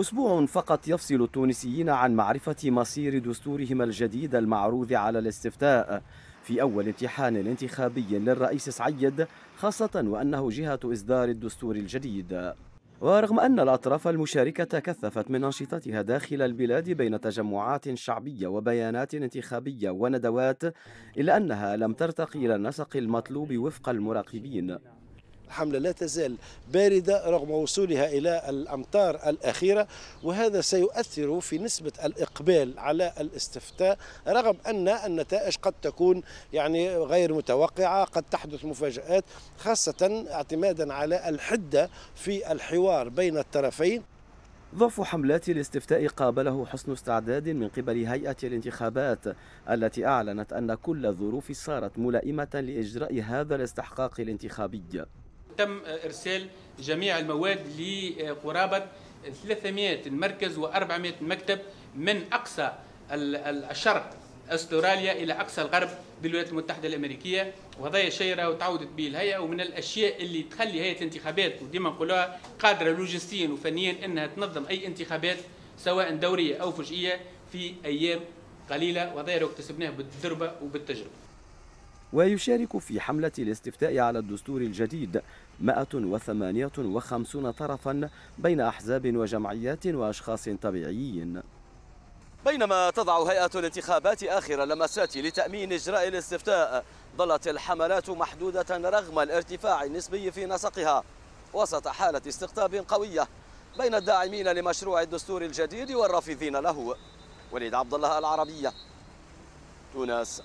أسبوع فقط يفصل التونسيين عن معرفة مصير دستورهم الجديد المعروض على الاستفتاء. في أول امتحان انتخابي للرئيس سعيد خاصة وأنه جهة إصدار الدستور الجديد. ورغم أن الأطراف المشاركة كثفت من أنشطتها داخل البلاد بين تجمعات شعبية وبيانات انتخابية وندوات إلا أنها لم ترتقي إلى النسق المطلوب وفق المراقبين. الحملة لا تزال باردة رغم وصولها إلى الأمطار الأخيرة وهذا سيؤثر في نسبة الإقبال على الاستفتاء رغم أن النتائج قد تكون يعني غير متوقعة قد تحدث مفاجآت خاصة اعتمادا على الحدة في الحوار بين الطرفين. ضعف حملات الاستفتاء قابله حسن استعداد من قبل هيئة الانتخابات التي أعلنت أن كل الظروف صارت ملائمة لإجراء هذا الاستحقاق الانتخابي. تم إرسال جميع المواد لقرابة 300 مركز و400 مكتب من أقصى الشرق أستراليا إلى أقصى الغرب بالولايات المتحدة الأمريكية. وهذا شيء وتعودت به الهيئة ومن الأشياء اللي تخلي هيئة الانتخابات وديما نقولها قادرة لوجستيا وفنيا إنها تنظم أي انتخابات سواء دورية أو فجئية في أيام قليلة. وهذا اكتسبناه بالتجربه وبالتجربة. ويشارك في حملة الاستفتاء على الدستور الجديد 158 طرفا بين أحزاب وجمعيات وأشخاص طبيعيين. بينما تضع هيئة الانتخابات آخر اللمسات لتأمين إجراء الاستفتاء ظلت الحملات محدودة رغم الارتفاع النسبي في نسقها وسط حالة استقطاب قوية بين الداعمين لمشروع الدستور الجديد والرافضين له. وليد عبد الله العربية تونس.